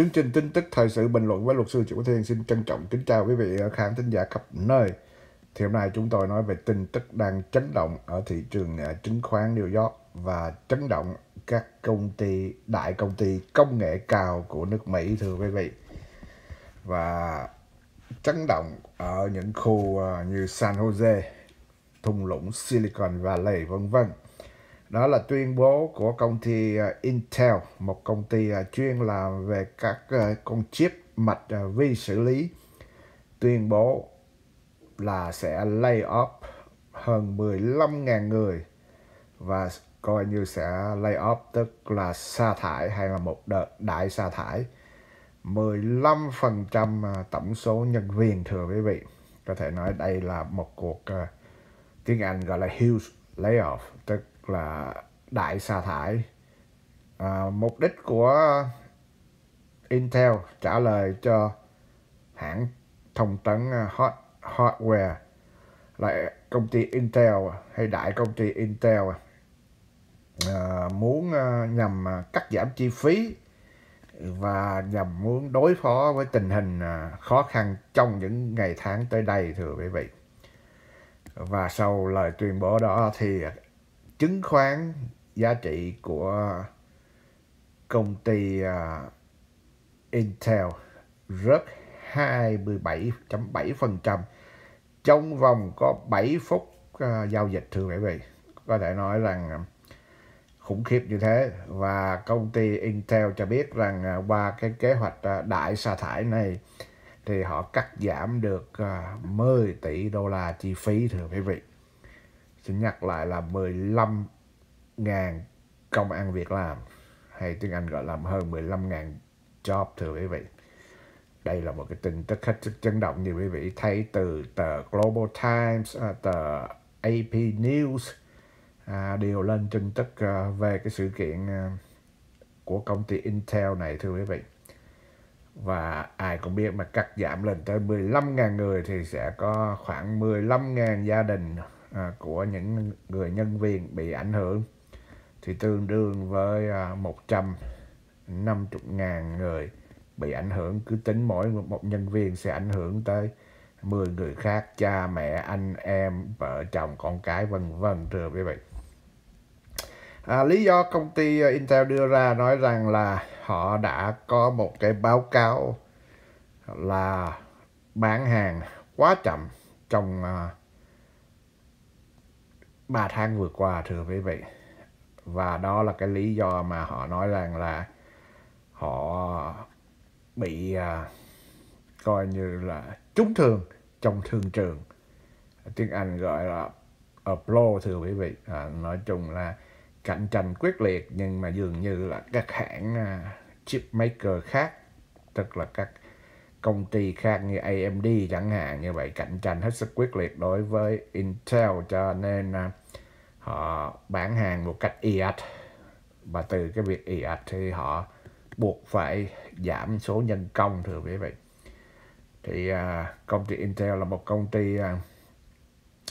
chương trình tin tức thời sự bình luận với luật sư Triệu Quốc Thiên xin trân trọng kính chào quý vị khán thính giả khắp nơi. Thì hôm nay chúng tôi nói về tin tức đang chấn động ở thị trường à, chứng khoán New York và chấn động các công ty, đại công ty công nghệ cao của nước Mỹ thưa quý vị. Và chấn động ở những khu à, như San Jose, thung lũng Silicon Valley vân vân đó là tuyên bố của công ty à, Intel, một công ty à, chuyên làm về các à, con chip mạch vi xử lý, tuyên bố là sẽ lay off hơn 15.000 người và coi như sẽ lay off tức là sa thải hay là một đợt đại sa thải. 15% tổng số nhân viên thưa quý vị. Có thể nói đây là một cuộc uh, tiếng Anh gọi là huge layoff tức là đại sa thải à, mục đích của Intel trả lời cho hãng thông tấn à, Hot Hardware là công ty Intel hay đại công ty Intel à, muốn à, nhằm à, cắt giảm chi phí và nhằm muốn đối phó với tình hình à, khó khăn trong những ngày tháng tới đây thưa quý vị. Và sau lời tuyên bố đó thì chứng khoán giá trị của công ty uh, Intel rớt 27.7% trong vòng có 7 phút uh, giao dịch thưa quý vị. Có thể nói rằng khủng khiếp như thế và công ty Intel cho biết rằng uh, qua cái kế hoạch uh, đại sa thải này thì họ cắt giảm được uh, 10 tỷ đô la chi phí thưa quý vị. Xin nhắc lại là 15.000 công ăn việc làm hay tiếng Anh gọi là hơn 15.000 job thưa quý vị. Đây là một cái tin tức hết sức chấn động như quý vị thấy từ tờ Global Times, à, tờ AP News à, đều lên tin tức à, về cái sự kiện à, của công ty Intel này thưa quý vị. Và ai cũng biết mà cắt giảm lên tới 15.000 người thì sẽ có khoảng 15.000 gia đình à, của những người nhân viên bị ảnh hưởng thì tương đương với à, 150.000 người bị ảnh hưởng. Cứ tính mỗi một nhân viên sẽ ảnh hưởng tới 10 người khác cha mẹ anh em vợ chồng con cái vân vân thưa quý vị. À, lý do công ty Intel đưa ra nói rằng là họ đã có một cái báo cáo là bán hàng quá chậm trong uh, 3 tháng vừa qua thưa quý vị. Và đó là cái lý do mà họ nói rằng là họ bị à, coi như là trúng thương trong thương trường. Tiếng Anh gọi là upload thưa quý vị. À, nói chung là cạnh tranh quyết liệt nhưng mà dường như là các hãng à, chip maker khác tức là các công ty khác như AMD chẳng hạn như vậy cạnh tranh hết sức quyết liệt đối với Intel. Cho nên uh, họ bán hàng một cách y ạch. Và từ cái việc y ạch thì họ buộc phải giảm số nhân công thưa quý vị. Thì uh, công ty Intel là một công ty uh,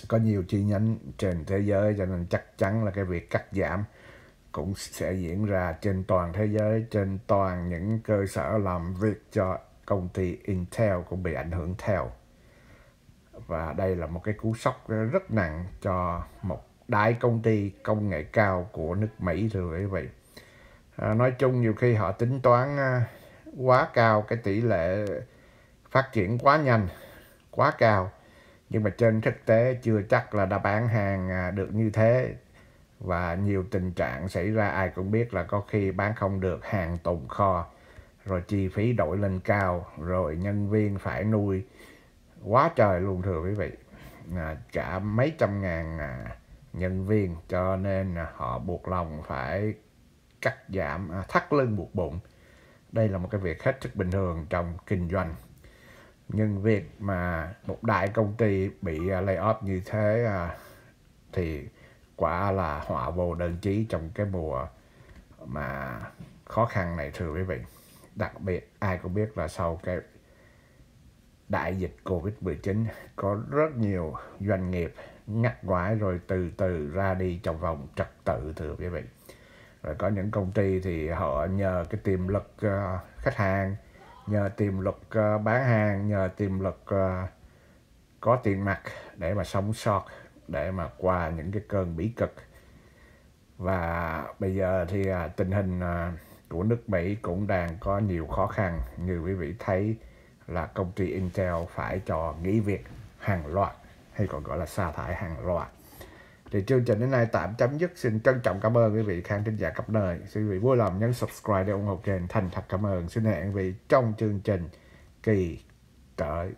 có nhiều chi nhánh trên thế giới cho nên chắc chắn là cái việc cắt giảm cũng sẽ diễn ra trên toàn thế giới trên toàn những cơ sở làm việc cho công ty Intel cũng bị ảnh hưởng theo. Và đây là một cái cú sốc rất nặng cho một đại công ty công nghệ cao của nước Mỹ rồi quý vị. À, nói chung nhiều khi họ tính toán à, quá cao cái tỷ lệ phát triển quá nhanh, quá cao. Nhưng mà trên thực tế chưa chắc là đã bán hàng à, được như thế. Và nhiều tình trạng xảy ra ai cũng biết là có khi bán không được hàng tồn kho. Rồi chi phí đổi lên cao. Rồi nhân viên phải nuôi quá trời luôn thưa quý vị. À, cả mấy trăm ngàn à, nhân viên cho nên họ buộc lòng phải cắt giảm à, thắt lưng buộc bụng. Đây là một cái việc hết sức bình thường trong kinh doanh. Nhưng việc mà một đại công ty bị à, lay off như thế à, thì quả là họa vô đơn chí trong cái mùa mà khó khăn này thưa quý vị. Đặc biệt ai cũng biết là sau cái đại dịch Covid-19 có rất nhiều doanh nghiệp ngắt quải rồi từ từ ra đi trong vòng trật tự thưa quý vị. Rồi có những công ty thì họ nhờ cái tiềm lực uh, khách hàng nhờ tiềm lực uh, bán hàng nhờ tiềm lực uh, có tiền mặt để mà sống sót để mà qua những cái cơn bỉ cực. Và bây giờ thì uh, tình hình uh, của nước Mỹ cũng đang có nhiều khó khăn. Như quý vị thấy là công ty Intel phải cho nghỉ việc hàng loạt hay còn gọi là sa thải hàng loạt. Thì chương trình đến nay tạm chấm dứt. Xin trân trọng cảm ơn quý vị khán thính giả khắp nơi. Xin quý vị vui lòng nhấn subscribe để ủng hộ kênh. Thành thật cảm ơn. Xin hẹn quý vị trong chương trình kỳ tới.